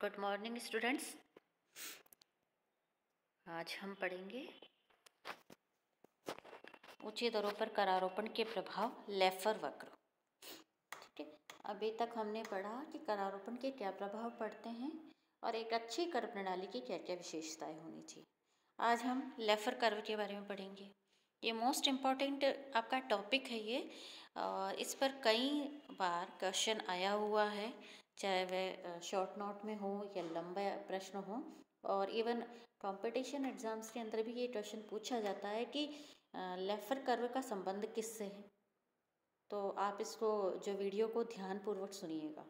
Good morning students आज हम पढ़ेंगे ऊँचे दरों पर करारोपण के प्रभाव, लेफर वक्र। ठीक है? अभी तक हमने पढ़ा कि करारोपण के क्या प्रभाव पड़ते हैं और एक अच्छी कर प्रणाली की क्या क्या विशेषताएँ होनी चाहिए। आज हम लेफर कर्व के बारे में पढ़ेंगे। ये मोस्ट इंपॉर्टेंट आपका टॉपिक है ये। और इस पर कई बार क्वेश्चन आया हुआ है। चाहे वह शॉर्ट नोट में हो या लंबा प्रश्न हो और इवन कंपटीशन एग्ज़ाम्स के अंदर भी ये क्वेश्चन पूछा जाता है कि लेफर कर्व का संबंध किससे है? तो आप इसको, जो वीडियो को ध्यानपूर्वक सुनिएगा।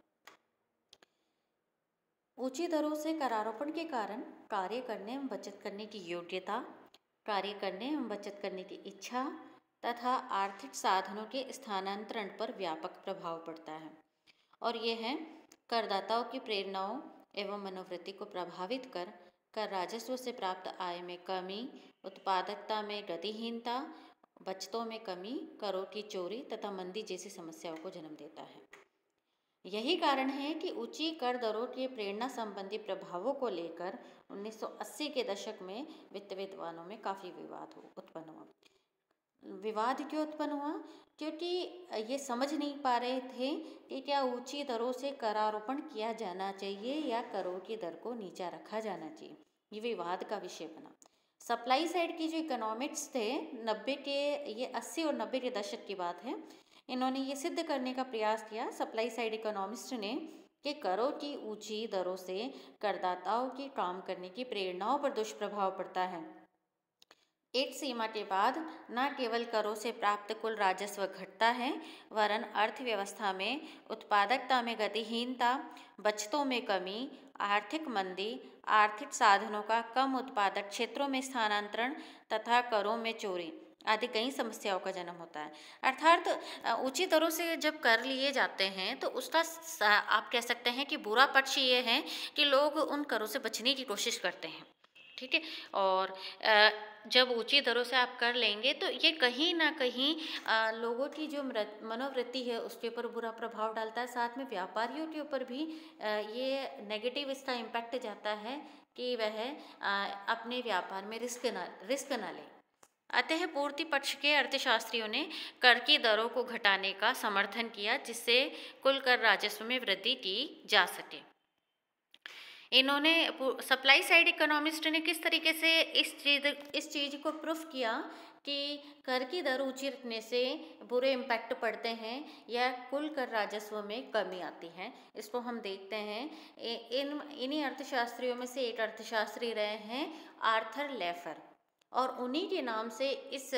ऊँची दरों से करारोपण के कारण कार्य करने एवं बचत करने की योग्यता, कार्य करने एवं बचत करने की इच्छा तथा आर्थिक साधनों के स्थानांतरण पर व्यापक प्रभाव पड़ता है। और ये है करदाताओं की प्रेरणाओं एवं मनोवृत्ति को प्रभावित कर कर राजस्व से प्राप्त आय में कमी, उत्पादकता में गतिहीनता, बचतों में कमी, करों की चोरी तथा मंदी जैसी समस्याओं को जन्म देता है। यही कारण है कि ऊँची कर दरों के प्रेरणा संबंधी प्रभावों को लेकर 1980 के दशक में वित्त विद्वानों में काफ़ी विवाद उत्पन्न हुआ। विवाद क्यों उत्पन्न हुआ क्योंकि ये समझ नहीं पा रहे थे कि क्या ऊँची दरों से करारोपण किया जाना चाहिए या करों की दर को नीचा रखा जाना चाहिए। ये विवाद का विषय बना। सप्लाई साइड की जो इकोनॉमिक्स थे, नब्बे के, ये अस्सी और नब्बे के दशक की बात है। इन्होंने ये सिद्ध करने का प्रयास किया, सप्लाई साइड इकोनॉमिस्ट ने, कि करों की ऊँची दरों से करदाताओं की काम करने की प्रेरणाओं पर दुष्प्रभाव पड़ता है। एक सीमा के बाद न केवल करों से प्राप्त कुल राजस्व घटता है, वरन अर्थव्यवस्था में उत्पादकता में गतिहीनता, बचतों में कमी, आर्थिक मंदी, आर्थिक साधनों का कम उत्पादक क्षेत्रों में स्थानांतरण तथा करों में चोरी आदि कई समस्याओं का जन्म होता है। अर्थात ऊँची दरों से जब कर लिए जाते हैं तो उसका आप कह सकते हैं कि बुरा पक्ष ये है कि लोग उन करों से बचने की कोशिश करते हैं। ठीक है? और जब ऊँची दरों से आप कर लेंगे तो ये कहीं ना कहीं लोगों की जो मनोवृत्ति है उसके ऊपर बुरा प्रभाव डालता है। साथ में व्यापारियों के ऊपर भी ये नेगेटिव इसका इम्पैक्ट जाता है कि वह अपने व्यापार में रिस्क ना रिस्क ना लें। अतः पूर्ति पक्ष के अर्थशास्त्रियों ने कर की दरों को घटाने का समर्थन किया, जिससे कुल कर राजस्व में वृद्धि की जा सके। इन्होंने सप्लाई साइड इकोनॉमिस्ट ने किस तरीके से इस चीज़ इस चीज़ को प्रूफ किया कि कर की दर ऊँची रखने से बुरे इम्पैक्ट पड़ते हैं या कुल कर राजस्व में कमी आती है? इसको हम देखते हैं। इन, इन्हीं अर्थशास्त्रियों में से एक अर्थशास्त्री रहे हैं, आर्थर लेफर। और उन्हीं के नाम से इस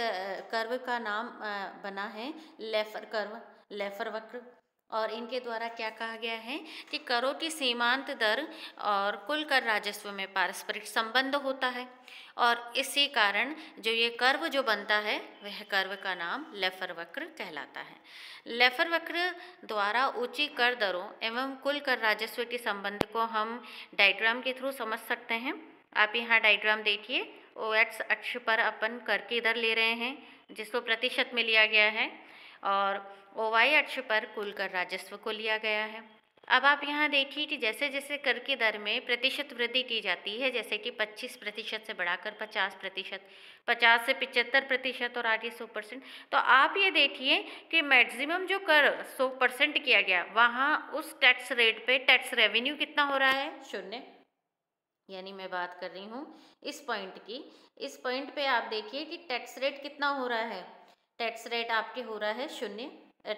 कर्व का नाम बना है लेफर कर्व लेफर वक्र। और इनके द्वारा क्या कहा गया है कि करों की सीमांत दर और कुल कर राजस्व में पारस्परिक संबंध होता है। और इसी कारण जो ये कर्व जो बनता है, वह कर्व का नाम लेफर वक्र कहलाता है। लेफर वक्र द्वारा ऊँची कर दरों एवं कुल कर राजस्व के संबंध को हम डायग्राम के थ्रू समझ सकते हैं। आप यहाँ डायग्राम देखिए, ओ एक्स अक्ष पर अपन कर की दर ले रहे हैं, जिसको प्रतिशत में लिया गया है। और ओ वाई अक्ष पर कुल कर राजस्व को लिया गया है। अब आप यहाँ देखिए कि जैसे जैसे कर की दर में प्रतिशत वृद्धि की जाती है, जैसे कि 25 प्रतिशत से बढ़ाकर 50 प्रतिशत 50 से पिचहत्तर प्रतिशत और आगे 100 परसेंट। तो आप ये देखिए कि मैक्सिमम जो कर 100 परसेंट किया गया, वहाँ उस टैक्स रेट पे टैक्स रेवेन्यू कितना हो रहा है? शून्य। यानी मैं बात कर रही हूँ इस पॉइंट की। इस पॉइंट पे आप देखिए कि टैक्स रेट कितना हो रहा है? टैक्स रेट आपके हो रहा है शून्य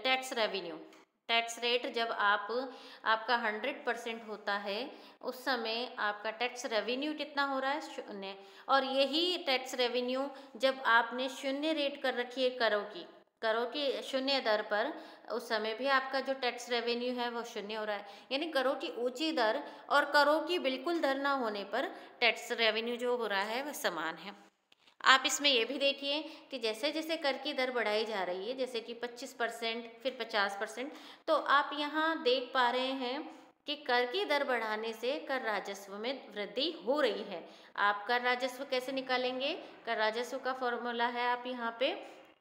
टैक्स रेवेन्यू। टैक्स रेट जब आप, आपका हंड्रेड परसेंट होता है, उस समय आपका टैक्स रेवेन्यू कितना हो रहा है? शून्य। और यही टैक्स रेवेन्यू जब आपने शून्य रेट कर रखी है करों की करों की शून्य दर पर, उस समय भी आपका जो टैक्स रेवेन्यू है वो शून्य हो रहा है। यानी करों की ऊँची दर और करों की बिल्कुल दर ना होने पर टैक्स रेवेन्यू जो हो रहा है वह समान है। आप इसमें यह भी देखिए कि जैसे जैसे कर की दर बढ़ाई जा रही है, जैसे कि 25 परसेंट, फिर 50 परसेंट तो आप यहाँ देख पा रहे हैं कि कर की दर बढ़ाने से कर राजस्व में वृद्धि हो रही है। आप कर राजस्व कैसे निकालेंगे? कर राजस्व का फॉर्मूला है आप यहाँ पे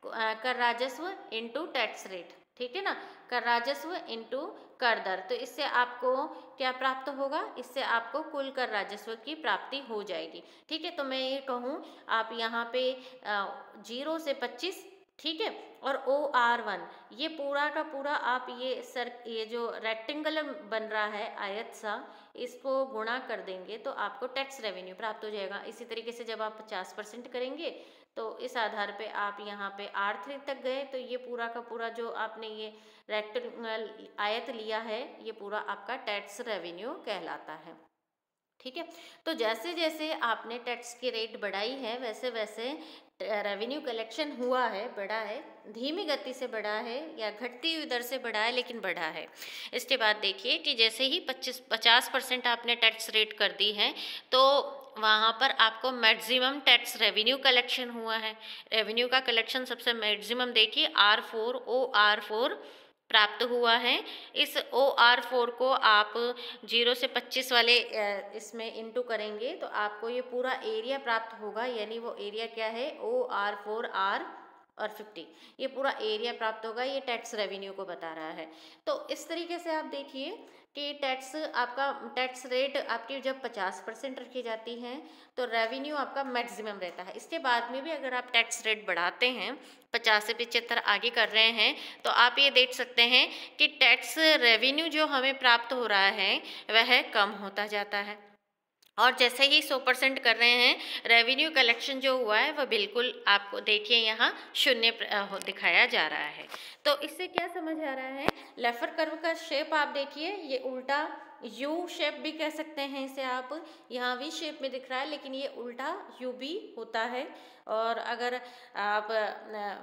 कर राजस्व इंटू टैक्स रेट ठीक है ना? कर राजस्व इंटू कर दर। तो इससे आपको क्या प्राप्त होगा? इससे आपको कुल कर राजस्व की प्राप्ति हो जाएगी। ठीक है? तो मैं ये कहूँ, आप यहाँ पे ज़ीरो से पच्चीस, ठीक है? और ओ आर वन, ये पूरा का पूरा आप ये सर, ये जो रेक्टेंगल बन रहा है, आयत सा, इसको गुणा कर देंगे तो आपको टैक्स रेवेन्यू प्राप्त हो जाएगा। इसी तरीके से जब आप पचास परसेंट करेंगे तो इस आधार पे आप यहाँ पे आर थ्री तक गए तो ये पूरा का पूरा जो आपने ये रेक्टेंगल आयत लिया है, ये पूरा आपका टैक्स रेवेन्यू कहलाता है। ठीक है? तो जैसे जैसे आपने टैक्स की रेट बढ़ाई है, वैसे वैसे रेवेन्यू कलेक्शन हुआ है, बढ़ा है, धीमी गति से बढ़ा है या घटती हुई दर से बढ़ा है, लेकिन बढ़ा है। इसके बाद देखिए कि जैसे ही पच्चीस, पचास परसेंट आपने टैक्स रेट कर दी है तो वहाँ पर आपको मैक्सिमम टैक्स रेवेन्यू कलेक्शन हुआ है। रेवेन्यू का कलेक्शन सबसे मैक्सिमम देखिए, R four, O R four प्राप्त हुआ है। इस ओ आर फोर को आप ज़ीरो से पच्चीस वाले इसमें इंटू करेंगे तो आपको ये पूरा एरिया प्राप्त होगा। यानी वो एरिया क्या है? ओ आर फोर, आर और फिफ्टी। ये पूरा एरिया प्राप्त होगा, ये टैक्स रेवेन्यू को बता रहा है। तो इस तरीके से आप देखिए कि टैक्स आपका, टैक्स रेट आपकी जब पचास परसेंट रखी जाती है तो रेवेन्यू आपका मैक्सिमम रहता है। इसके बाद में भी अगर आप टैक्स रेट बढ़ाते हैं, पचास से पिचहत्तर आगे कर रहे हैं तो आप ये देख सकते हैं कि टैक्स रेवेन्यू जो हमें प्राप्त हो रहा है, वह कम होता जाता है। और जैसे ही सौ परसेंट कर रहे हैं रेवेन्यू कलेक्शन जो हुआ है वह बिल्कुल आपको देखिए यहाँ शून्य दिखाया जा रहा है। तो इससे क्या समझ आ रहा है? लेफर कर्व का शेप आप देखिए, ये उल्टा यू शेप भी कह सकते हैं इसे आप। यहाँ वी शेप में दिख रहा है, लेकिन ये उल्टा यू भी होता है। और अगर आप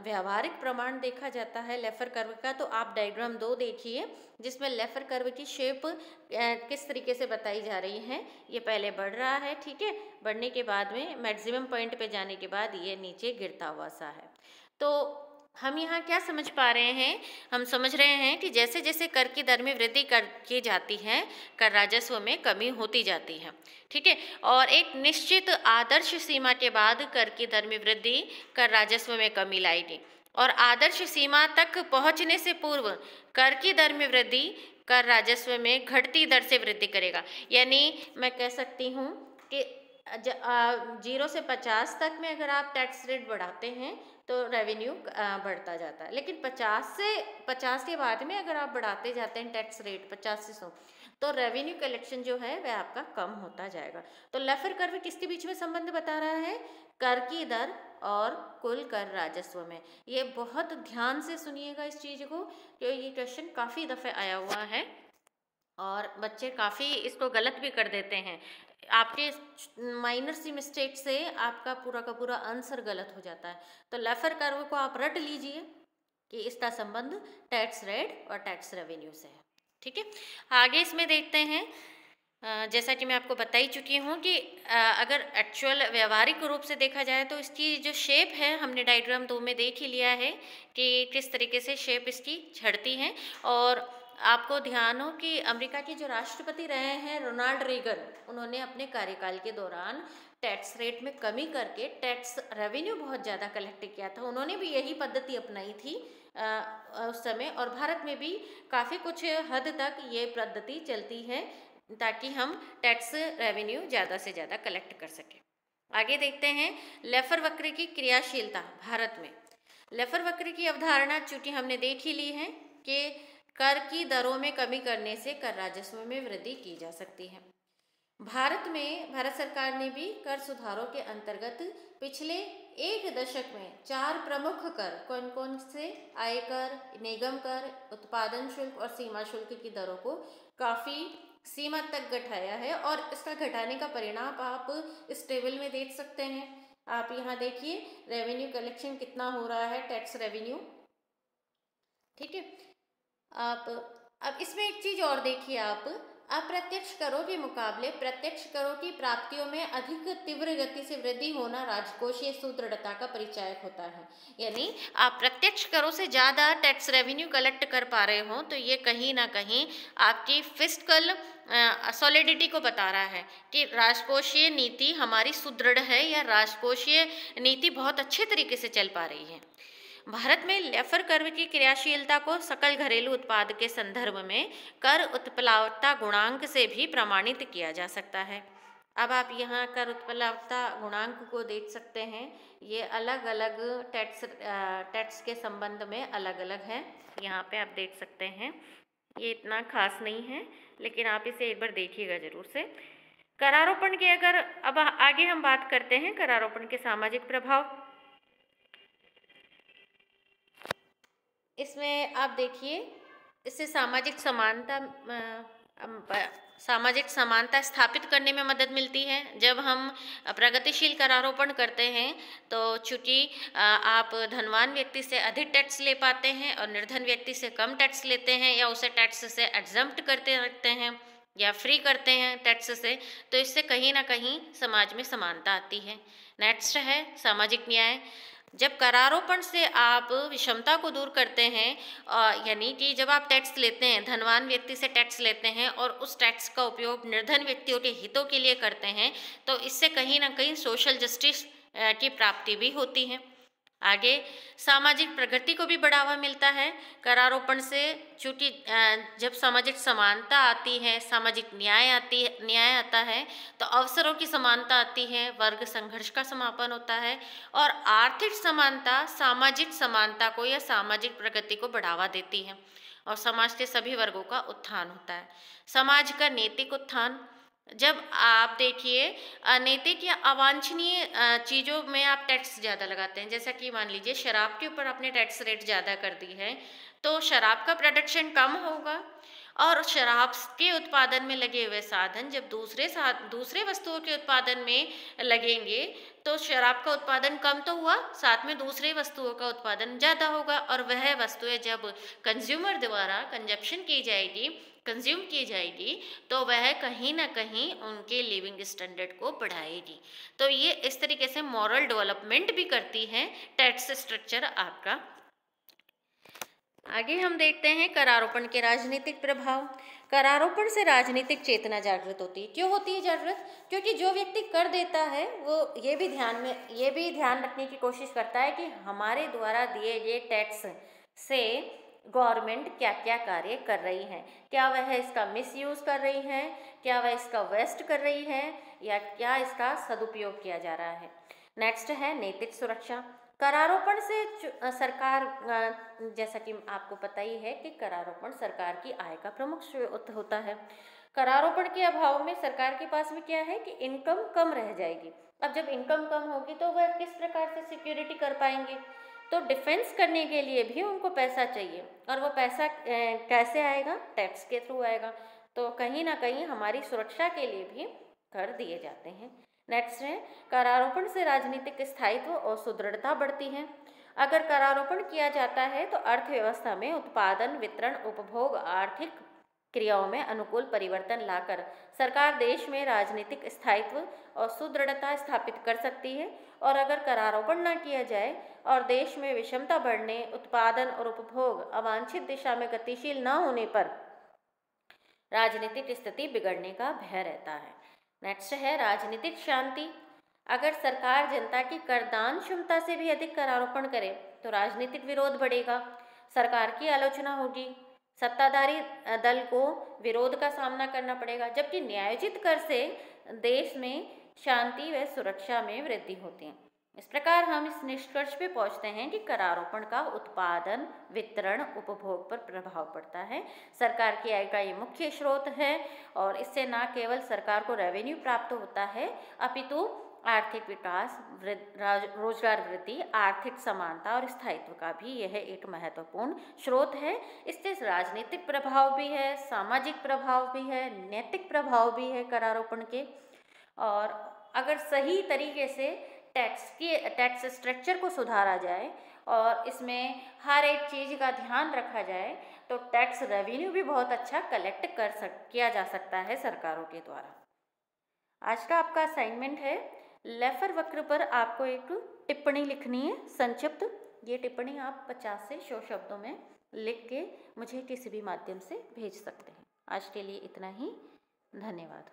व्यवहारिक प्रमाण देखा जाता है लेफर कर्व का तो आप डायग्राम दो देखिए, जिसमें लेफर कर्व की शेप किस तरीके से बताई जा रही है। ये पहले बढ़ रहा है, ठीक है? बढ़ने के बाद में मैक्सिमम पॉइंट पे जाने के बाद ये नीचे गिरता हुआ सा है। तो हम यहाँ क्या समझ पा रहे हैं? हम समझ रहे हैं कि जैसे जैसे कर की दर में वृद्धि कर की जाती है, कर राजस्व में कमी होती जाती है। ठीक है? और एक निश्चित आदर्श सीमा के बाद कर की दर में वृद्धि, कर राजस्व में कमी लाएगी। और आदर्श सीमा तक पहुँचने से पूर्व कर की दर में वृद्धि, कर राजस्व में घटती दर से वृद्धि करेगा। यानी मैं कह सकती हूँ कि ज़ीरो से पचास तक में अगर आप टैक्स रेट बढ़ाते हैं तो रेवेन्यू बढ़ता जाता है। लेकिन 50 से 50 के बाद में अगर आप बढ़ाते जाते हैं टैक्स रेट 50 से 100 तो रेवेन्यू कलेक्शन जो है, वह आपका कम होता जाएगा। तो लेफर कर्व किसके बीच में संबंध बता रहा है? कर की दर और कुल कर राजस्व में। ये बहुत ध्यान से सुनिएगा इस चीज़ को क्योंकि ये क्वेश्चन काफ़ी दफ़े आया हुआ है और बच्चे काफ़ी इसको गलत भी कर देते हैं। आपके माइनर सी मिस्टेक से आपका पूरा का पूरा आंसर गलत हो जाता है। तो लेफर कर्व को आप रट लीजिए कि इसका संबंध टैक्स रेट और टैक्स रेवेन्यू से है। ठीक है? आगे इसमें देखते हैं। जैसा कि मैं आपको बता ही चुकी हूँ कि अगर एक्चुअल व्यवहारिक रूप से देखा जाए तो इसकी जो शेप है, हमने डायग्राम दो में देख ही लिया है कि किस तरीके से शेप इसकी झड़ती है और आपको ध्यान हो कि अमेरिका के जो राष्ट्रपति रहे हैं रोनाल्ड रेगन उन्होंने अपने कार्यकाल के दौरान टैक्स रेट में कमी करके टैक्स रेवेन्यू बहुत ज़्यादा कलेक्ट किया था। उन्होंने भी यही पद्धति अपनाई थी आ, उस समय और भारत में भी काफ़ी कुछ हद तक ये पद्धति चलती है ताकि हम टैक्स रेवेन्यू ज़्यादा से ज़्यादा कलेक्ट कर सकें। आगे देखते हैं लेफर वक्र की क्रियाशीलता भारत में। लेफर वक्र की अवधारणा चूँकि हमने देख ही ली है कि कर की दरों में कमी करने से कर राजस्व में वृद्धि की जा सकती है। भारत में, भारत सरकार ने भी कर सुधारों के अंतर्गत पिछले एक दशक में चार प्रमुख कर कौन कौन से आयकर निगम कर, उत्पादन शुल्क और सीमा शुल्क की दरों को काफ़ी सीमा तक घटाया है और इसका घटाने का परिणाम आप इस टेबल में देख सकते हैं। आप यहाँ देखिए रेवेन्यू कलेक्शन कितना हो रहा है टैक्स रेवेन्यू ठीक है? आप, अब इसमें एक चीज़ और देखिए आप। अप्रत्यक्ष करों के मुकाबले, प्रत्यक्ष करों की प्राप्तियों में अधिक तीव्र गति से वृद्धि होना राजकोषीय सुदृढ़ता का परिचायक होता है। यानी आप प्रत्यक्ष करों से ज़्यादा टैक्स रेवेन्यू कलेक्ट कर पा रहे हो तो ये कहीं ना कहीं आपकी फ़िज़िकल सॉलिडिटी को बता रहा है कि राजकोषीय नीति हमारी सुदृढ़ है या राजकोषीय नीति बहुत अच्छे तरीके से चल पा रही है। भारत में लेफर कर्व की क्रियाशीलता को सकल घरेलू उत्पाद के संदर्भ में कर उत्प्लावता गुणांक से भी प्रमाणित किया जा सकता है। अब आप यहाँ कर उत्प्लावता गुणांक को देख सकते हैं। ये अलग अलग टैक्स टैक्स के संबंध में अलग अलग है। यहाँ पे आप देख सकते हैं। ये इतना खास नहीं है, लेकिन आप इसे एक बार देखिएगा ज़रूर से। करारोपण के अगर, अब आगे हम बात करते हैं करारोपण के सामाजिक प्रभाव। इसमें आप देखिए इससे सामाजिक समानता सामाजिक समानता स्थापित करने में मदद मिलती है। जब हम प्रगतिशील करारोपण करते हैं तो चूँकि आप धनवान व्यक्ति से अधिक टैक्स ले पाते हैं और निर्धन व्यक्ति से कम टैक्स लेते हैं या उसे टैक्स से एग्जम्प्ट करते रखते हैं या फ्री करते हैं टैक्स से तो इससे कहीं ना कहीं समाज में समानता आती है। नेक्स्ट है सामाजिक न्याय। जब करारोपण से आप विषमता को दूर करते हैं यानी कि जब आप टैक्स लेते हैं, धनवान व्यक्ति से टैक्स लेते हैं और उस टैक्स का उपयोग निर्धन व्यक्तियों के हितों के लिए करते हैं तो इससे कहीं ना कहीं सोशल जस्टिस की प्राप्ति भी होती है। आगे, सामाजिक प्रगति को भी बढ़ावा मिलता है। करारोपण से चूँकि जब सामाजिक समानता आती है, सामाजिक न्याय आती है, न्याय आता है तो अवसरों की समानता आती है, वर्ग संघर्ष का समापन होता है और आर्थिक समानता सामाजिक समानता को या सामाजिक प्रगति को बढ़ावा देती है और समाज के सभी वर्गों का उत्थान होता है। समाज का नैतिक उत्थान जब आप देखिए अनैतिक या अवांछनीय चीज़ों में आप टैक्स ज़्यादा लगाते हैं। जैसा कि मान लीजिए, शराब के ऊपर आपने टैक्स रेट ज़्यादा कर दी है तो शराब का प्रोडक्शन कम होगा और शराब के उत्पादन में लगे हुए साधन जब दूसरे साथ दूसरे वस्तुओं के उत्पादन में लगेंगे तो शराब का उत्पादन कम तो हुआ, साथ में दूसरे वस्तुओं का उत्पादन ज़्यादा होगा और वह वस्तुएँ जब कंज्यूमर द्वारा कंजप्शन की जाएगी कंज्यूम की जाएगी तो वह कहीं ना कहीं उनके लिविंग स्टैंडर्ड को बढ़ाएगी। तो ये इस तरीके से मॉरल डेवलपमेंट भी करती है टैक्स स्ट्रक्चर आपका। आगे हम देखते हैं करारोपण के राजनीतिक प्रभाव। करारोपण से राजनीतिक चेतना जागृत होती। है क्यों होती है जागृत? क्योंकि जो व्यक्ति कर देता है, वो ये भी ध्यान में, ये भी ध्यान रखने की कोशिश करता है कि हमारे द्वारा दिए गए टैक्स से गवर्नमेंट क्या क्या कार्य कर रही हैं? क्या वह इसका मिसयूज़ कर रही है? क्या वह इसका वेस्ट कर रही है? या क्या इसका सदुपयोग किया जा रहा है? नेक्स्ट है नैतिक सुरक्षा। करारोपण से सरकार जैसा कि आपको पता ही है कि करारोपण सरकार की आय का प्रमुख स्रोत होता है। करारोपण के अभाव में सरकार के पास में क्या है कि इनकम कम रह जाएगी। अब जब इनकम कम होगी तो वह किस प्रकार से सिक्योरिटी कर पाएँगे? तो डिफेंस करने के लिए भी उनको पैसा चाहिए। और वो पैसा कैसे आएगा? टैक्स के थ्रू आएगा। तो कहीं ना कहीं हमारी सुरक्षा के लिए भी कर दिए जाते हैं। नेक्स्ट है, करारोपण से राजनीतिक स्थायित्व और सुदृढ़ता बढ़ती है। अगर करारोपण किया जाता है तो अर्थव्यवस्था में उत्पादन, वितरण, उपभोग, आर्थिक क्रियाओं में अनुकूल परिवर्तन लाकर सरकार देश में राजनीतिक स्थायित्व और सुदृढ़ता स्थापित कर सकती है। और अगर करारोपण न किया जाए और देश में विषमता बढ़ने, उत्पादन और उपभोग अवांछित दिशा में गतिशील न होने पर राजनीतिक स्थिति बिगड़ने का भय रहता है। नेक्स्ट है राजनीतिक शांति। अगर सरकार जनता की करदान क्षमता से भी अधिक करारोपण करे तो राजनीतिक विरोध बढ़ेगा। सरकार की आलोचना होगी। सत्ताधारी दल को विरोध का सामना करना पड़ेगा, जबकि न्यायोचित कर से देश में शांति व सुरक्षा में वृद्धि होती है। इस प्रकार हम इस निष्कर्ष पे पहुँचते हैं कि करारोपण का उत्पादन, वितरण, उपभोग पर प्रभाव पड़ता है। सरकार की आय का ये मुख्य स्रोत है और इससे न केवल सरकार को रेवेन्यू प्राप्त होता है, अपितु आर्थिक विकास रोज़गार वृद्धि, आर्थिक समानता और स्थायित्व का भी यह एक महत्वपूर्ण स्रोत है। इससे राजनीतिक प्रभाव भी है, सामाजिक प्रभाव भी है, नैतिक प्रभाव भी है करारोपण के। और अगर सही तरीके से टैक्स के, टैक्स स्ट्रक्चर को सुधारा जाए और इसमें हर एक चीज़ का ध्यान रखा जाए तो टैक्स रेवेन्यू भी बहुत अच्छा कलेक्ट कर सक, किया जा सकता है सरकारों के द्वारा। आज का आपका असाइनमेंट है। लेफर वक्र पर आपको एक टिप्पणी लिखनी है, संक्षिप्त। ये टिप्पणी आप पचास से सौ शब्दों में लिख के मुझे किसी भी माध्यम से भेज सकते हैं। आज के लिए इतना ही। धन्यवाद।